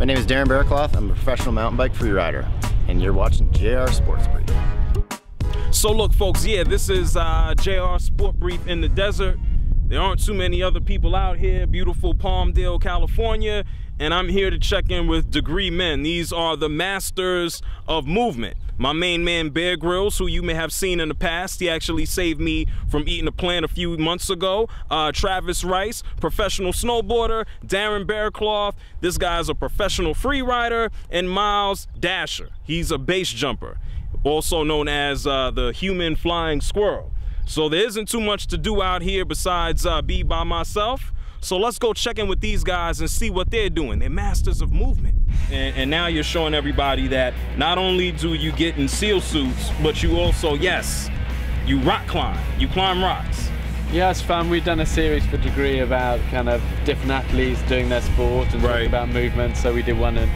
My name is Darren Berrecloth. I'm a professional mountain bike free rider, and you're watching JR Sports Brief. So look, folks, yeah, this is uh, JR Sport Brief in the desert. There aren't too many other people out here. Beautiful Palmdale, California. And I'm here to check in with Degree Men. These are the masters of movement. My main man, Bear Grylls, who you may have seen in the past. He actually saved me from eating a plant a few months ago. Uh, Travis Rice, professional snowboarder. Darren Berrecloth, this guy's a professional free rider. And Miles Daisher, he's a base jumper, also known as uh, the human flying squirrel. So there isn't too much to do out here besides uh, be by myself. So let's go check in with these guys and see what they're doing. They're masters of movement. And, and, now you're showing everybody that not only do you get in SEAL suits, but you also, yes, you rock climb. You climb rocks. Yeah, it's fun. We've done a series for Degree about kind of different athletes doing their sport and right. about movement. So we did one in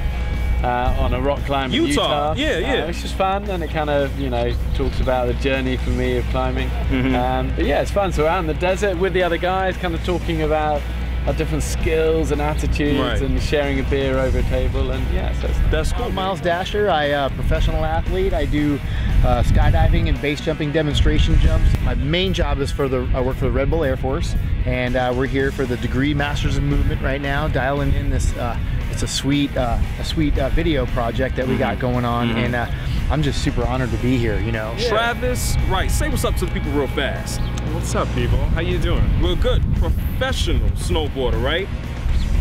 uh, on a rock climb Utah. in Utah. Yeah, yeah. Uh, which is fun, and it kind of you know talks about the journey for me of climbing. Mm-hmm. Um, but yeah, it's fun. So out in the desert with the other guys, kind of talking about our different skills and attitudes right. and sharing a beer over a table and yeah so that's cool I'm Miles Daisher I uh, a professional athlete I do uh, skydiving and base jumping demonstration jumps my main job is for the I work for the Red Bull Air Force and uh, we're here for the degree masters of movement right now dialing in this uh, it's a sweet uh, a sweet uh, video project that we got mm-hmm. going on mm -hmm. and uh, I'm just super honored to be here you know yeah. Travis right say what's up to the people real fast what's up people how you doing we're good professional snowboarder right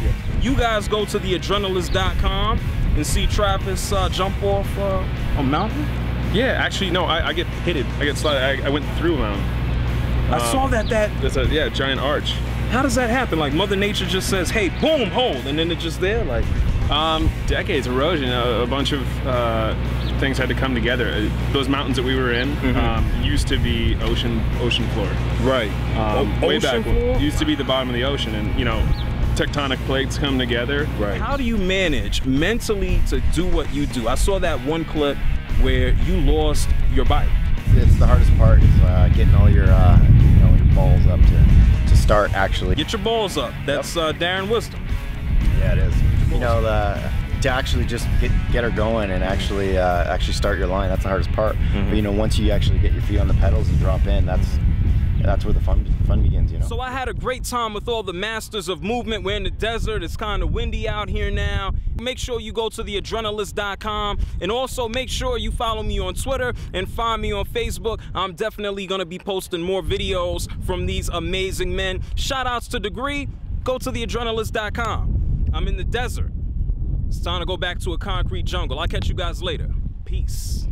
yeah. you guys go to theadrenalist.com and see Travis uh, jump off uh, a mountain yeah actually no I, I get hit it I get slid I, I went through a mountain I saw that that there's a yeah giant arch how does that happen? Like Mother Nature just says, hey, boom, hold, and then it's just there? Like, um, decades erosion, a, a bunch of uh, things had to come together. Uh, those mountains that we were in mm -hmm. um, used to be ocean ocean floor. Right. Um, way back floor? used to be the bottom of the ocean, and you know, tectonic plates come together. Right. How do you manage mentally to do what you do? I saw that one clip where you lost your bike. It's the hardest part is uh, getting all your uh, you know your balls up to to start actually. Get your balls up. That's yep. uh, Darren Wisdom. Yeah, it is. You know, the, to actually just get get her going and actually uh, actually start your line. That's the hardest part. Mm -hmm. But you know, once you actually get your feet on the pedals and drop in, that's that's where the fun fun begins, you know. So I had a great time with all the masters of movement. We're in the desert. It's kind of windy out here now. Make sure you go to theadrenalist.com and also make sure you follow me on Twitter and find me on Facebook. I'm definitely going to be posting more videos from these amazing men. Shout outs to Degree. Go to theadrenalist.com. I'm in the desert. It's time to go back to a concrete jungle. I'll catch you guys later. Peace.